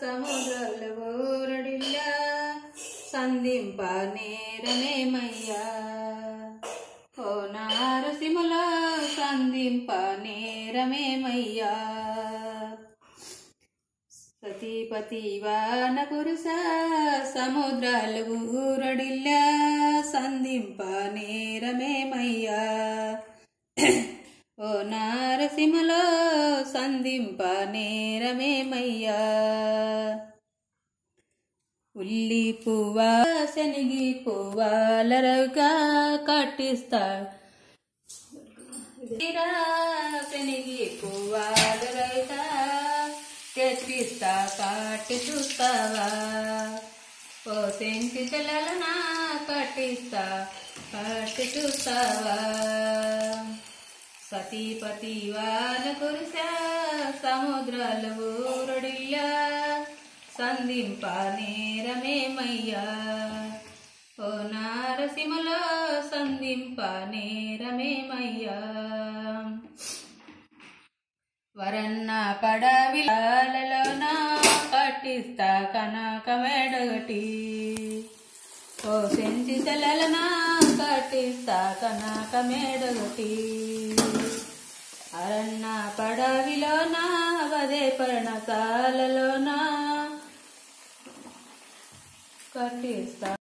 సముద్రాల ఊరడిల్ల సంధింప నేరమేమయ్యా ఓ నారసింహుల సంధింప నేరమేమయ్యా సతీపతి వాన కురుస సముద్రాలు ఊరడిల్ల సంధింప నేరమేమయ్యా ఓ నారసింహలో సంధింప నేరమేమయ్యా ఉల్లి పువ్వా శనిగి పువ్వాలరగా కట్టిస్తా తీరా శనిగి పువ్వాలరగా తెచ్చిస్తా కాటి చూస్తావా? ఓ సెంటి తెలలనా కట్టిస్తా కాటి చూస్తావా? సతీపతి వాన కురిసా సముద్రాలు ఊరడిల్లా సంధింప నేరమేమయ్యా ఓ నారసింహలో సంధింప నేరమేమయ్యా వరన్న పడవిలాలలోన పట్టిస్తా కనక మెడగటి ఓ సెంచి తెలలన కట్టిస్తా కనక మెడగటి అరన్న పడవిలోన వదే పర్ణశాలలోన కట్టిస్తా